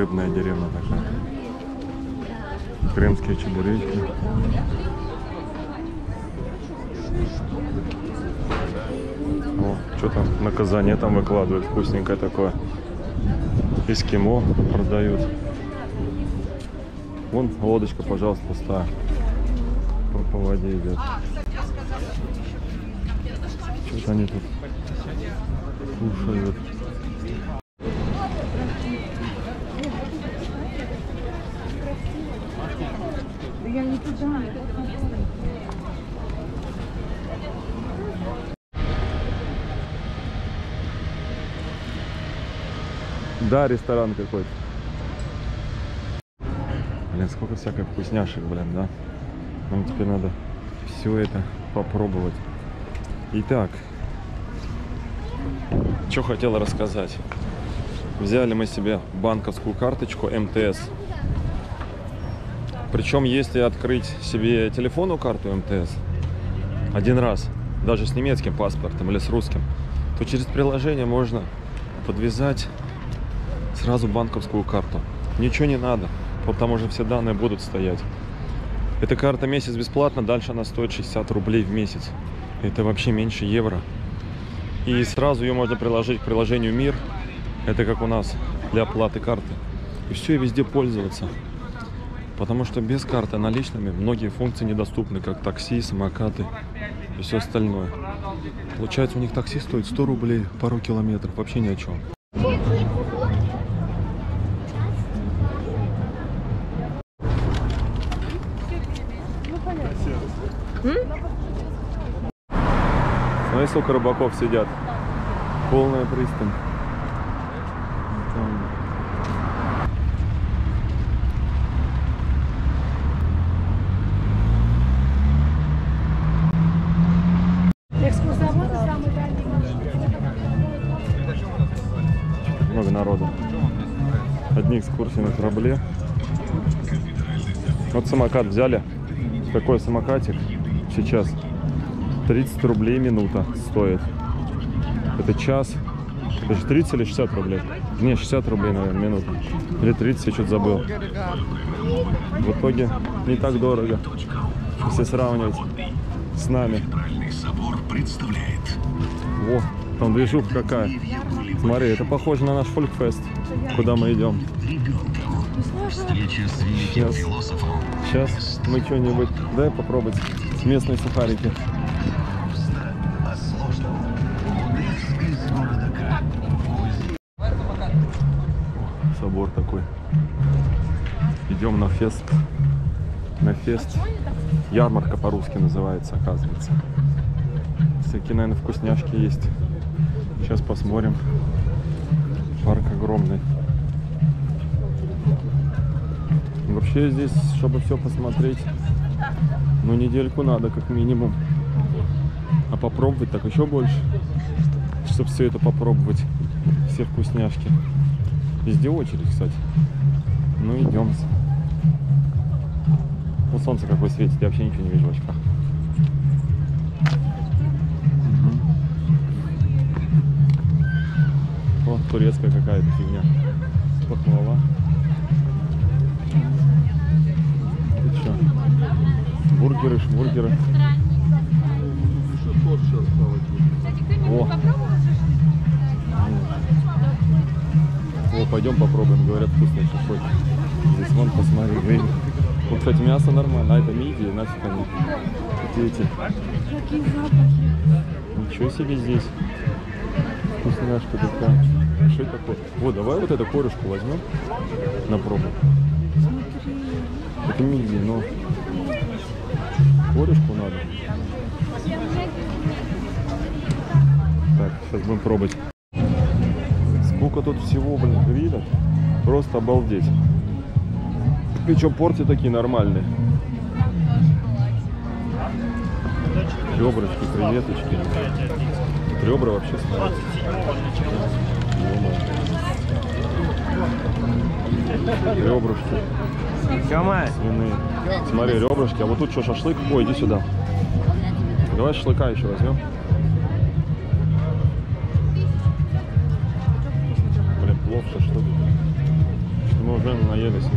рыбная деревня такая. Крымские чебуреки. О, что там на казане там выкладывают вкусненькое такое. Эскимо продают. Вон лодочка, пожалуйста, пустая. По, по воде идет. Что-то они тут кушают. Я не туда. Да, ресторан какой-то. Блин, сколько всякой вкусняшек, блин, да? Нам теперь надо все это попробовать. Итак, что хотел рассказать. Взяли мы себе банковскую карточку МТС. Причем, если открыть себе телефонную карту МТС один раз, даже с немецким паспортом или с русским, то через приложение можно подвязать сразу банковскую карту. Ничего не надо, там уже все данные будут стоять. Эта карта месяц бесплатно, дальше она стоит 60 рублей в месяц. Это вообще меньше евро. И сразу ее можно приложить к приложению Мир. Это как у нас для оплаты карты. И все, и везде пользоваться. Потому что без карты наличными многие функции недоступны, как такси, самокаты и все остальное. Получается, у них такси стоит 100 рублей пару километров, вообще ни о чем. Сколько рыбаков сидят. Полная пристань. Много народу. Одни экскурсии на корабле. Вот самокат взяли. Такой самокатик сейчас 30 рублей минута стоит. Это час. Это же 30 или 60 рублей? Не, 60 рублей, наверное, минута. Или 30, я что-то забыл. В итоге не так дорого, если сравнивать с нами. Во, там движуха какая. Смотри, это похоже на наш фолькфест, куда мы идем. Сейчас. Сейчас мы что-нибудь, дай попробовать местные сухарики. Собор такой. Идем на фест. На фест. Ярмарка по-русски называется, оказывается. Всякие, наверное, вкусняшки есть. Сейчас посмотрим. Парк огромный. Вообще здесь, чтобы все посмотреть, ну недельку надо как минимум. А попробовать так еще больше. Чтобы все это попробовать. Все вкусняшки. Везде очередь, кстати. Ну идем. Ну солнце какое светит, я вообще ничего не вижу в очках. О, турецкая какая-то фигня. Пахлава. Ты чё? Бургеры, шмургеры. О. О, пойдем попробуем, говорят, вкусный шашлык. Здесь вон, посмотри, гриль. Вот, кстати, мясо нормально, а это мидии, нафиг они. Эти, эти. Какие запахи. Ничего себе здесь. Вкусняшка такая. Что это такое? Вот, давай вот эту корюшку возьмем на пробу. Это мидии, но корюшку надо. Так, сейчас будем пробовать. Сколько тут всего, блин, грилят. Просто обалдеть. Причем порции такие нормальные. Ребрышки, креветочки. Тут ребра вообще смотрите. Ё-моё. Ребрышки. Свиные. Смотри, ребрышки. А вот тут что, шашлык? Ой, иди сюда. Давай шашлыка еще возьмем. Плов шашлык. Что Мы уже наелись.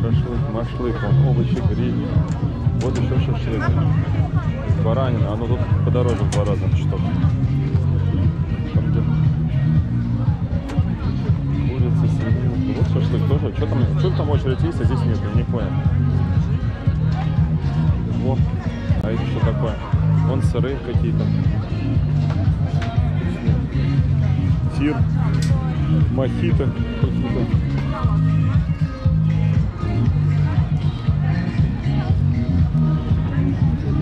Шашлык, машлык, вон, овощи, гриль. Вот еще шашлык. Баранина, оно тут подороже в два раза что-то. Вот шашлык тоже. Что там, что там очередь есть, а здесь нет, я не понял. Во. А это что такое? Вон сыры какие-то. Тир. Мохито какие-то.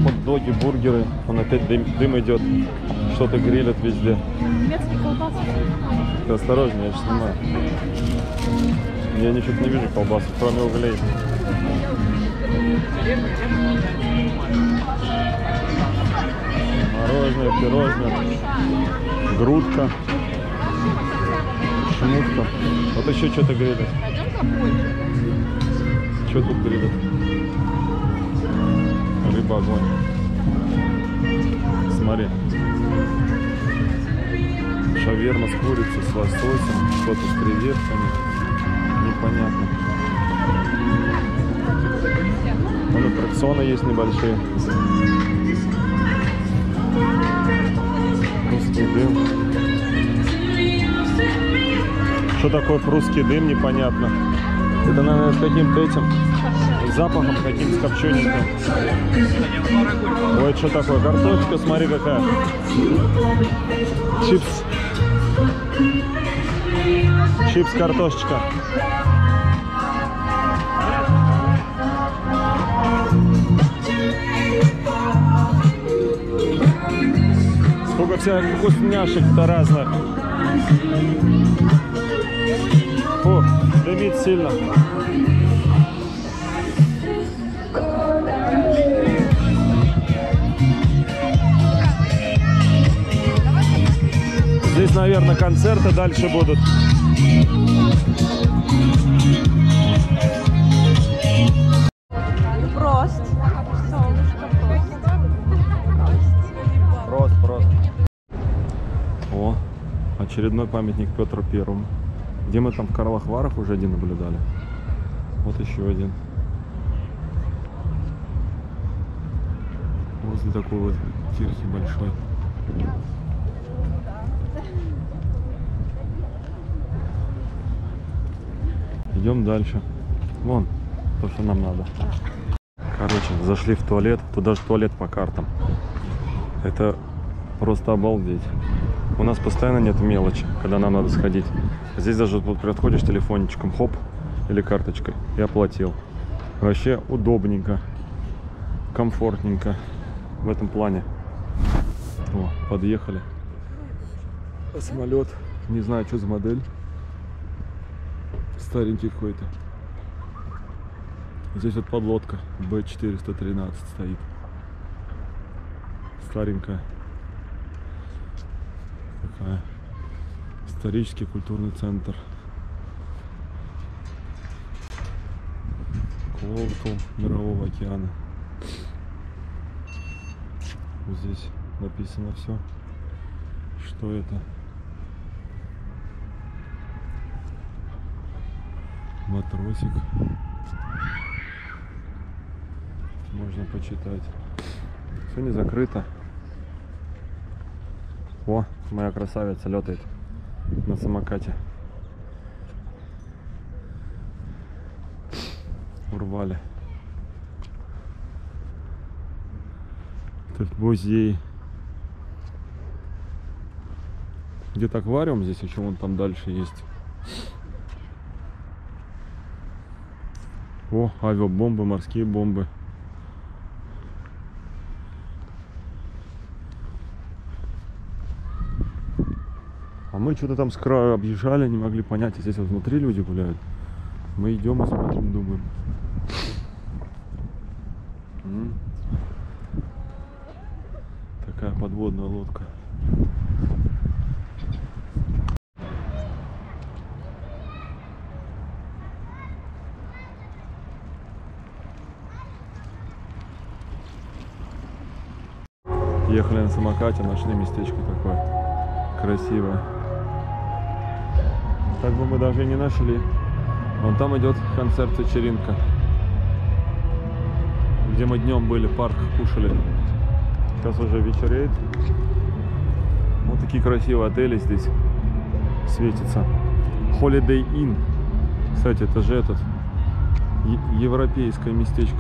Хот-доги, бургеры. Он опять дым, дым идет. Что-то грилят везде. Немецкий колбасы. Ты осторожнее, я же снимаю. Я ничего не вижу колбасы, кроме углей. Пирожное, грудка, шмутка. Вот еще что-то грилят. Что тут грилят? Рыба огонь. Смотри. Шаверма с курицей, с лососем, что-то с креветками. Непонятно. Вон аттракционы есть небольшие. Русский дым. Что такое прусский дым, непонятно. Это, наверное, с каким-то этим запахом каким-то копчененьким. Ой, что такое? Картошечка, смотри какая. Чипс. Чипс Сколько всяких вкусняшек-то разных. Фу, дымит сильно. Здесь, наверное, концерты дальше будут. Очередной памятник Петру Первому. Где мы там в Карлах Варах уже один наблюдали. Вот еще один. Возле такой вот кирхи большой. Идем дальше. Вон, то, что нам надо. Короче, зашли в туалет. Тут даже туалет по картам. Это просто обалдеть. У нас постоянно нет мелочи, когда нам надо сходить. Здесь даже вот подходишь телефончиком, хоп, или карточкой, и оплатил. Вообще удобненько, комфортненько в этом плане. О, подъехали. Самолет, не знаю, что за модель. Старенький какой-то. Здесь вот подлодка B413 стоит. Старенькая. Такая. Исторический культурный центр. Колокол Мирового океана. Здесь написано все. Что это? Матросик. Можно почитать. Все не закрыто. О, моя красавица летает на самокате. Урвали. Тут музей. Где-то аквариум здесь еще вон там дальше есть. О, авиабомбы, морские бомбы. Мы что-то там с краю объезжали, не могли понять, здесь вот внутри люди гуляют. Мы идем и смотрим, думаем. Такая подводная лодка. Ехали на самокате, нашли местечко такое красивая. Так бы мы даже не нашли. Вон там идет концерт-вечеринка. Где мы днем были, парк кушали. Сейчас уже вечереет. Вот такие красивые отели здесь светятся. Holiday Inn. Кстати, это же этот европейское местечко.